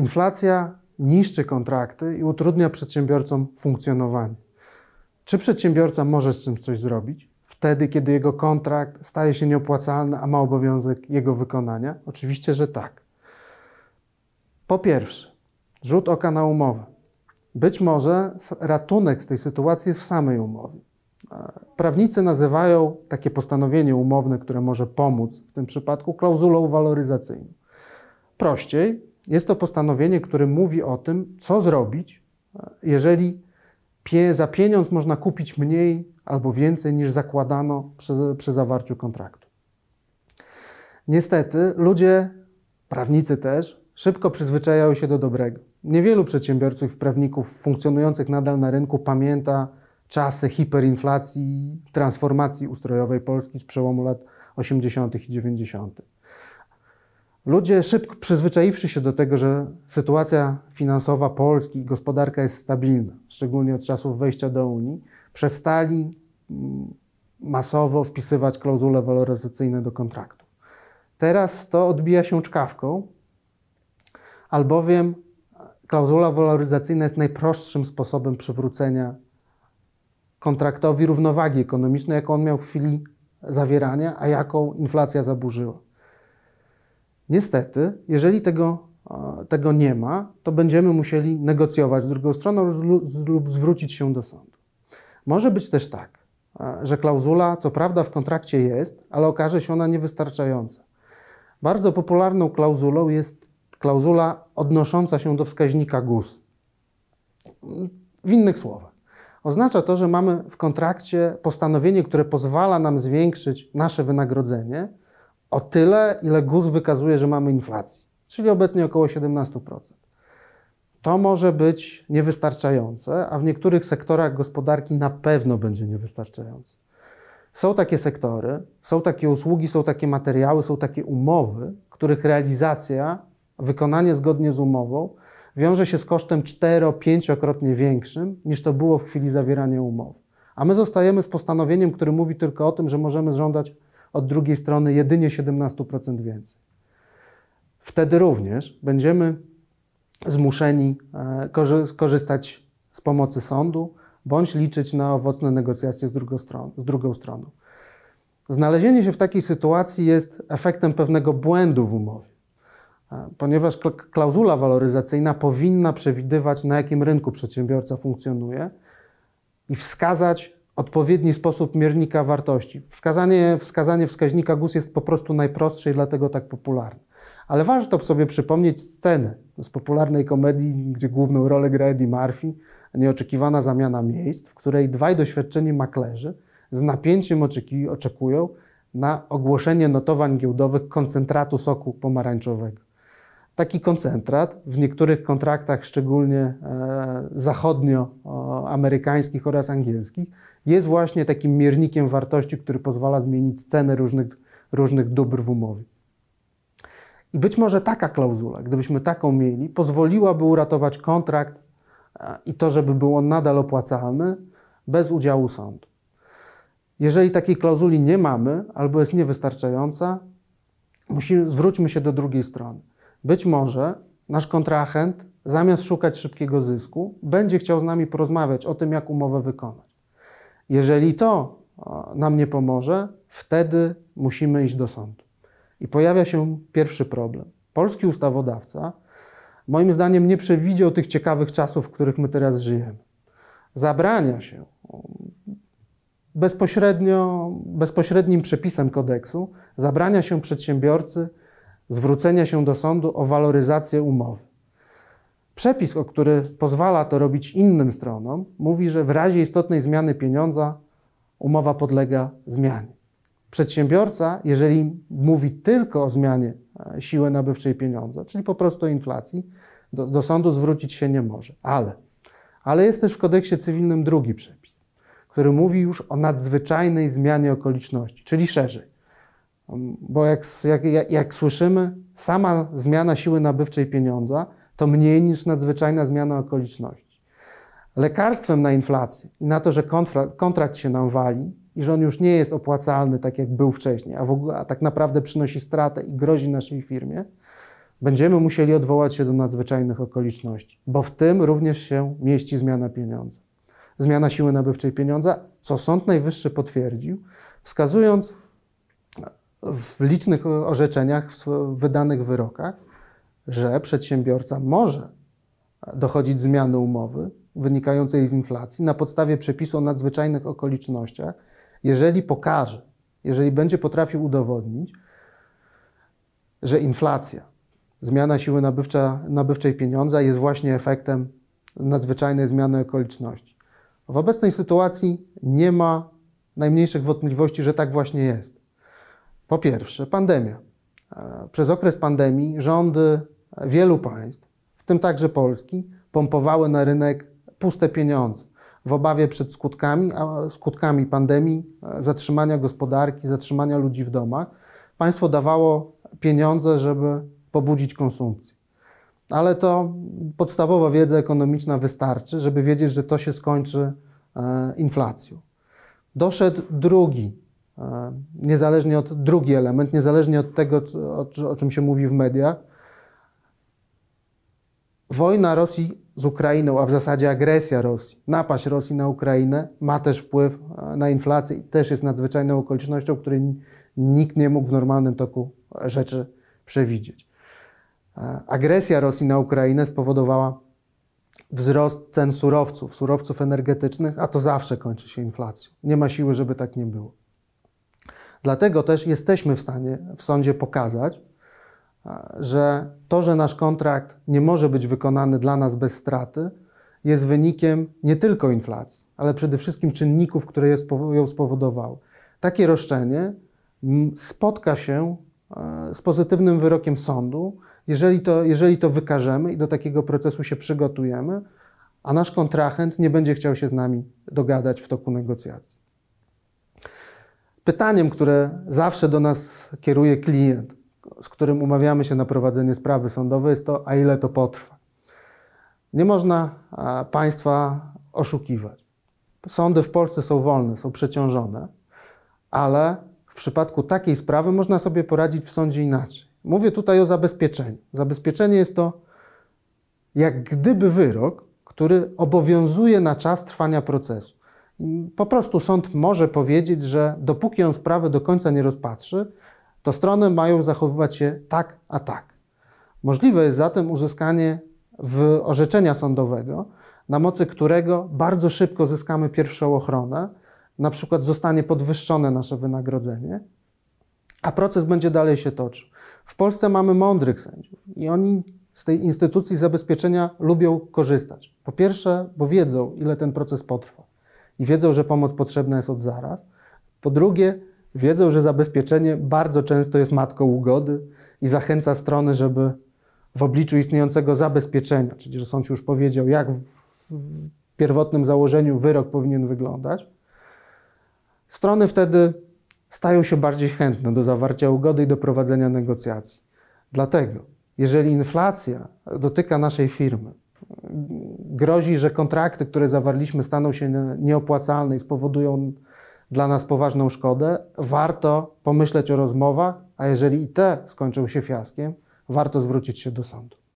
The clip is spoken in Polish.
inflacja niszczy kontrakty i utrudnia przedsiębiorcom funkcjonowanie. Czy przedsiębiorca może z czymś coś zrobić? Wtedy, kiedy jego kontrakt staje się nieopłacalny, a ma obowiązek jego wykonania? Oczywiście, że tak. Po pierwsze, rzut oka na umowę. Być może ratunek z tej sytuacji jest w samej umowie. Prawnicy nazywają takie postanowienie umowne, które może pomóc w tym przypadku, klauzulą waloryzacyjną. Prościej, jest to postanowienie, które mówi o tym, co zrobić, jeżeli za pieniądz można kupić mniej albo więcej niż zakładano przy, przy zawarciu kontraktu. Niestety, ludzie, prawnicy też, szybko przyzwyczajają się do dobrego. Niewielu przedsiębiorców i prawników funkcjonujących nadal na rynku pamięta czasy hiperinflacji, transformacji ustrojowej Polski z przełomu lat 80. i 90. Ludzie szybko przyzwyczaiwszy się do tego, że sytuacja finansowa Polski i gospodarka jest stabilna, szczególnie od czasów wejścia do Unii, przestali mm, masowo wpisywać klauzule waloryzacyjne do kontraktów. Teraz to odbija się czkawką, albowiem klauzula waloryzacyjna jest najprostszym sposobem przywrócenia kontraktowi równowagi ekonomicznej, jaką on miał w chwili zawierania, a jaką inflacja zaburzyła. Niestety, jeżeli tego, tego nie ma, to będziemy musieli negocjować z drugą stroną lub zwrócić się do sądu. Może być też tak, że klauzula, co prawda w kontrakcie jest, ale okaże się ona niewystarczająca. Bardzo popularną klauzulą jest klauzula odnosząca się do wskaźnika GUS. W innych słowach, oznacza to, że mamy w kontrakcie postanowienie, które pozwala nam zwiększyć nasze wynagrodzenie o tyle, ile GUS wykazuje, że mamy inflację, czyli obecnie około 17%. To może być niewystarczające, a w niektórych sektorach gospodarki na pewno będzie niewystarczające. Są takie sektory, są takie usługi, są takie materiały, są takie umowy, których realizacja, wykonanie zgodnie z umową wiąże się z kosztem 4-5-krotnie większym niż to było w chwili zawierania umowy. A my zostajemy z postanowieniem, które mówi tylko o tym, że możemy żądać od drugiej strony jedynie 17% więcej. Wtedy również będziemy zmuszeni e, korzystać z pomocy sądu bądź liczyć na owocne negocjacje z drugą, stroną, z drugą stroną. Znalezienie się w takiej sytuacji jest efektem pewnego błędu w umowie, e, ponieważ klauzula waloryzacyjna powinna przewidywać, na jakim rynku przedsiębiorca funkcjonuje i wskazać odpowiedni sposób miernika wartości. Wskazanie, wskazanie wskaźnika GUS jest po prostu najprostsze i dlatego tak popularne. Ale warto sobie przypomnieć scenę z popularnej komedii, gdzie główną rolę gra Eddie Murphy, nieoczekiwana zamiana miejsc, w której dwaj doświadczeni maklerzy z napięciem oczekują na ogłoszenie notowań giełdowych koncentratu soku pomarańczowego. Taki koncentrat w niektórych kontraktach, szczególnie e, zachodnioamerykańskich oraz angielskich, jest właśnie takim miernikiem wartości, który pozwala zmienić cenę różnych, różnych dóbr w umowie. I być może taka klauzula, gdybyśmy taką mieli, pozwoliłaby uratować kontrakt e, i to, żeby był on nadal opłacalny bez udziału sądu. Jeżeli takiej klauzuli nie mamy albo jest niewystarczająca, musimy, zwróćmy się do drugiej strony. Być może nasz kontrahent, zamiast szukać szybkiego zysku, będzie chciał z nami porozmawiać o tym, jak umowę wykonać. Jeżeli to nam nie pomoże, wtedy musimy iść do sądu. I pojawia się pierwszy problem. Polski ustawodawca, moim zdaniem, nie przewidział tych ciekawych czasów, w których my teraz żyjemy. Zabrania się bezpośrednio, bezpośrednim przepisem kodeksu, zabrania się przedsiębiorcy zwrócenia się do sądu o waloryzację umowy. Przepis, który pozwala to robić innym stronom, mówi, że w razie istotnej zmiany pieniądza umowa podlega zmianie. Przedsiębiorca, jeżeli mówi tylko o zmianie e, siły nabywczej pieniądza, czyli po prostu o inflacji, do, do sądu zwrócić się nie może. Ale, ale jest też w kodeksie cywilnym drugi przepis, który mówi już o nadzwyczajnej zmianie okoliczności, czyli szerzej. Bo jak, jak, jak słyszymy, sama zmiana siły nabywczej pieniądza to mniej niż nadzwyczajna zmiana okoliczności. Lekarstwem na inflację i na to, że kontrakt, kontrakt się nam wali i że on już nie jest opłacalny tak, jak był wcześniej, a, w ogóle, a tak naprawdę przynosi stratę i grozi naszej firmie, będziemy musieli odwołać się do nadzwyczajnych okoliczności, bo w tym również się mieści zmiana pieniądza. Zmiana siły nabywczej pieniądza, co Sąd Najwyższy potwierdził, wskazując w licznych orzeczeniach, w wydanych wyrokach, że przedsiębiorca może dochodzić zmiany umowy wynikającej z inflacji na podstawie przepisu o nadzwyczajnych okolicznościach, jeżeli pokaże, jeżeli będzie potrafił udowodnić, że inflacja, zmiana siły nabywcza, nabywczej pieniądza jest właśnie efektem nadzwyczajnej zmiany okoliczności. W obecnej sytuacji nie ma najmniejszych wątpliwości, że tak właśnie jest. Po pierwsze, pandemia. E, przez okres pandemii rządy wielu państw, w tym także Polski, pompowały na rynek puste pieniądze w obawie przed skutkami, skutkami pandemii, e, zatrzymania gospodarki, zatrzymania ludzi w domach. Państwo dawało pieniądze, żeby pobudzić konsumpcję. Ale to podstawowa wiedza ekonomiczna wystarczy, żeby wiedzieć, że to się skończy e, inflacją. Doszedł drugi, niezależnie od drugi element, niezależnie od tego, o, o czym się mówi w mediach. Wojna Rosji z Ukrainą, a w zasadzie agresja Rosji, napaść Rosji na Ukrainę ma też wpływ e, na inflację i też jest nadzwyczajną okolicznością, której nikt nie mógł w normalnym toku rzeczy przewidzieć. E, agresja Rosji na Ukrainę spowodowała wzrost cen surowców, surowców energetycznych, a to zawsze kończy się inflacją. Nie ma siły, żeby tak nie było. Dlatego też jesteśmy w stanie w sądzie pokazać, e, że to, że nasz kontrakt nie może być wykonany dla nas bez straty, jest wynikiem nie tylko inflacji, ale przede wszystkim czynników, które ją spowodowały. Takie roszczenie spotka się e, z pozytywnym wyrokiem sądu, jeżeli to, jeżeli to wykażemy i do takiego procesu się przygotujemy, a nasz kontrahent nie będzie chciał się z nami dogadać w toku negocjacji. Pytaniem, które zawsze do nas kieruje klient, z którym umawiamy się na prowadzenie sprawy sądowej, jest to, a ile to potrwa. Nie można państwa oszukiwać. Sądy w Polsce są wolne, są przeciążone, ale w przypadku takiej sprawy można sobie poradzić w sądzie inaczej. Mówię tutaj o zabezpieczeniu. Zabezpieczenie jest to jak gdyby wyrok, który obowiązuje na czas trwania procesu. Po prostu sąd może powiedzieć, że dopóki on sprawę do końca nie rozpatrzy, to strony mają zachowywać się tak, a tak. Możliwe jest zatem uzyskanie w orzeczenia sądowego, na mocy którego bardzo szybko zyskamy pierwszą ochronę, na przykład zostanie podwyższone nasze wynagrodzenie, a proces będzie dalej się toczył. W Polsce mamy mądrych sędziów i oni z tej instytucji zabezpieczenia lubią korzystać. Po pierwsze, bo wiedzą, ile ten proces potrwa i wiedzą, że pomoc potrzebna jest od zaraz. Po drugie, wiedzą, że zabezpieczenie bardzo często jest matką ugody i zachęca strony, żeby w obliczu istniejącego zabezpieczenia, czyli że sąd już powiedział, jak w pierwotnym założeniu wyrok powinien wyglądać, strony wtedy stają się bardziej chętne do zawarcia ugody i do prowadzenia negocjacji. Dlatego, jeżeli inflacja dotyka naszej firmy, grozi, że kontrakty, które zawarliśmy, staną się nieopłacalne i spowodują dla nas poważną szkodę, warto pomyśleć o rozmowach, a jeżeli i te skończą się fiaskiem, warto zwrócić się do sądu.